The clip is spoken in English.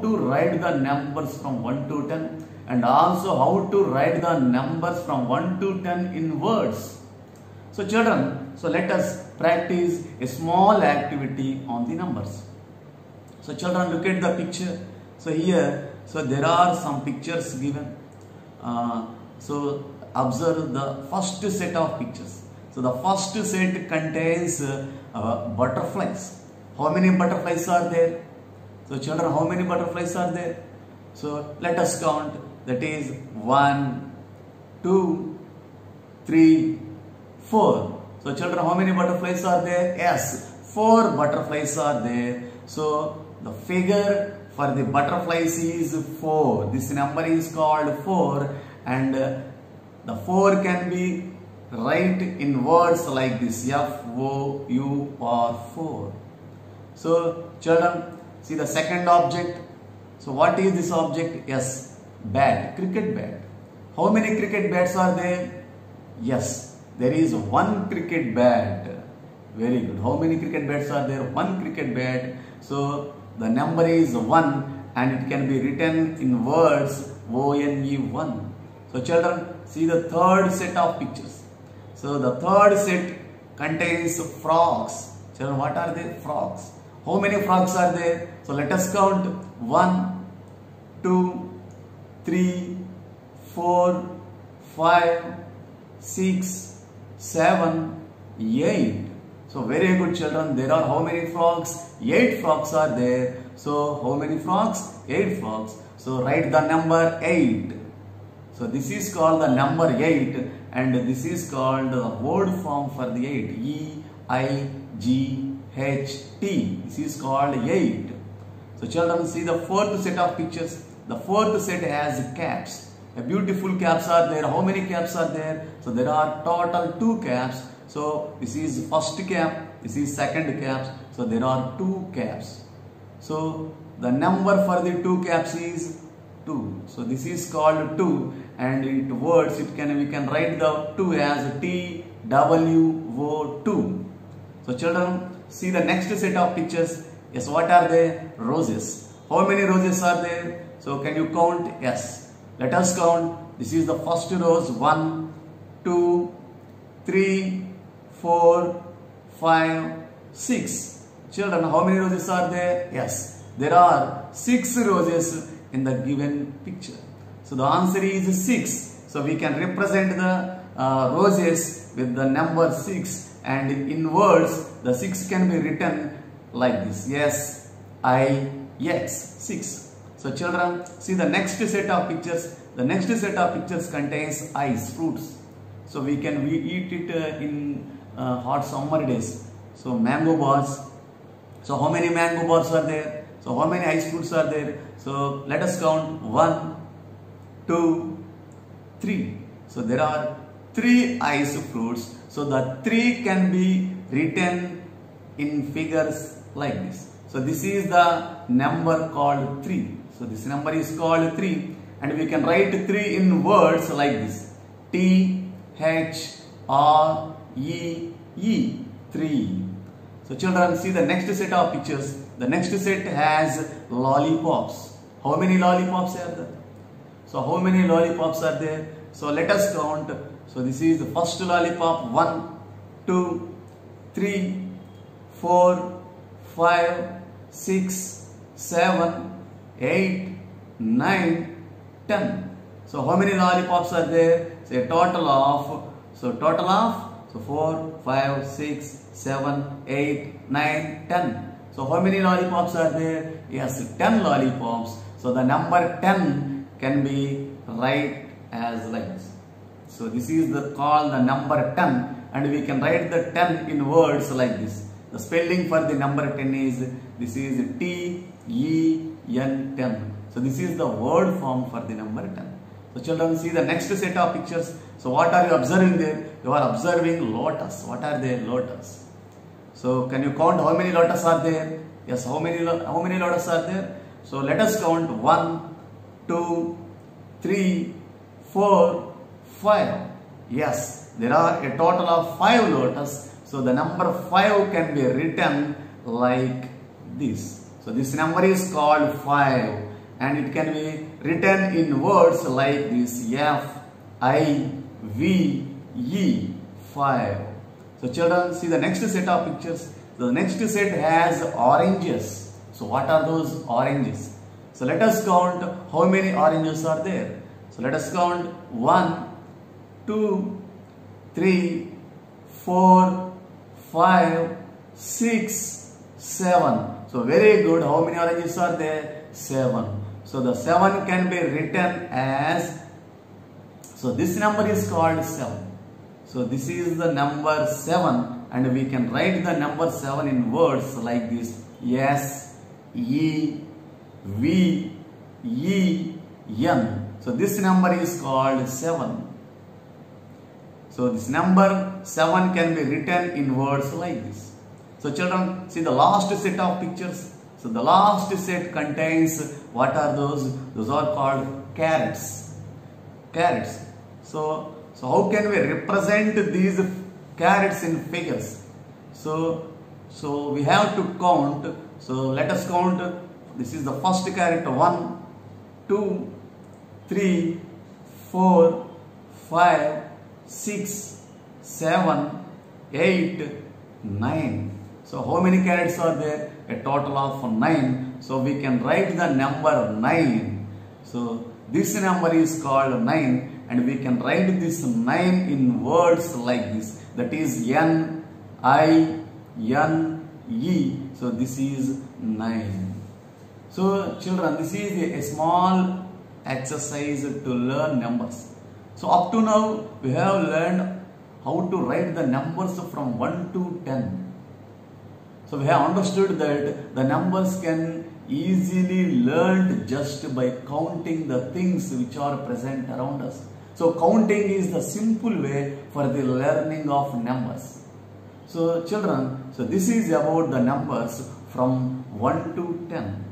to write the numbers from 1 to 10 and also how to write the numbers from 1 to 10 in words. So children, so let us practice a small activity on the numbers. So children look at the picture. So here, so there are some pictures given. Uh, so observe the first set of pictures. So the first set contains uh, butterflies. How many butterflies are there? So children, how many butterflies are there? So let us count. That is one, two, three, four. So children, how many butterflies are there? Yes, four butterflies are there. So the figure for the butterflies is 4. This number is called 4 and uh, the 4 can be write in words like this F O U or 4. So children see the second object. So what is this object? Yes, bat, cricket bat. How many cricket bats are there? Yes, there is one cricket bat. Very good. How many cricket bats are there? One cricket bat. So the number is 1 and it can be written in words O-N-E 1. So children, see the third set of pictures. So the third set contains frogs. Children, what are they? Frogs. How many frogs are there? So let us count 1, 2, 3, 4, 5, 6, 7, 8. So very good children. There are how many frogs? 8 frogs are there. So how many frogs? 8 frogs. So write the number 8. So this is called the number 8 and this is called the word form for the 8. E, I, G, H, T. This is called 8. So children see the fourth set of pictures. The fourth set has caps. A beautiful caps are there. How many caps are there? So there are total 2 caps. So this is first cap. This is second caps. So there are 2 caps. So the number for the 2 caps is 2. So this is called 2 and in words it can we can write the 2 as T W O 2. So children see the next set of pictures. Yes, what are they? Roses. How many roses are there? So can you count? Yes. Let us count. This is the first rose. 1, 2, 3, 4, 5, 6. Children, how many roses are there? Yes. There are 6 roses in the given picture. So the answer is 6. So we can represent the uh, roses with the number 6 and in words the 6 can be written like this. Yes, I, X, 6. So children, see the next set of pictures. The next set of pictures contains ice, fruits. So we can we eat it uh, in uh, hot summer days. So mango bars. So how many mango bars are there? So how many ice fruits are there? So let us count. One, two, three. So there are three ice fruits. So the three can be written in figures like this. So this is the number called 3. So this number is called 3 and we can write 3 in words like this. T, H, R, E, E, 3. So children see the next set of pictures. The next set has lollipops. How many lollipops are there? So how many lollipops are there? So let us count. So this is the first lollipop. 1, 2, 3, 4, 5, 6, 7, 8, 9, 10. So how many lollipops are there? So a total of, so total of, so 4, 5, 6, 7, 8, 9, 10. So how many lollipops are there? Yes, 10 lollipops. So the number 10 can be write as like this. So this is the called the number 10 and we can write the 10 in words like this. The spelling for the number 10 is, this is T, E, N, 10. So this is the word form for the number 10. So children see the next set of pictures. So what are you observing there? You are observing lotus. What are they? Lotus. So can you count how many lotus are there? Yes, how many how many lotus are there? So let us count 1, 2, 3, 4, 5. Yes, there are a total of 5 lotus. So the number 5 can be written like this. So this number is called 5 and it can be written in words like this F, I, V, E, 5. So children see the next set of pictures. The next set has oranges. So what are those oranges? So let us count how many oranges are there. So let us count 1, 2, 3, 4, 5, 6, 7. So very good. How many oranges are there? 7. So the 7 can be written as, so this number is called 7. So this is the number 7 and we can write the number 7 in words like this. S, E, V, E, N. So this number is called 7. So this number 7 can be written in words like this. So children, see the last set of pictures. So the last set contains, what are those? Those are called carrots. Carrots. So, so how can we represent these carrots in figures? So, so we have to count. So let us count. This is the first carrot. 1, 2, 3, 4, 5, 6, 7, 8, 9. So how many carrots are there? A total of 9. So we can write the number 9. So this number is called 9 and we can write this 9 in words like this. That is N, I, N, E. So this is 9. So children, this is a small exercise to learn numbers. So up to now, we have learned how to write the numbers from 1 to 10. So we have understood that the numbers can easily learned just by counting the things which are present around us. So counting is the simple way for the learning of numbers. So children, so this is about the numbers from 1 to 10.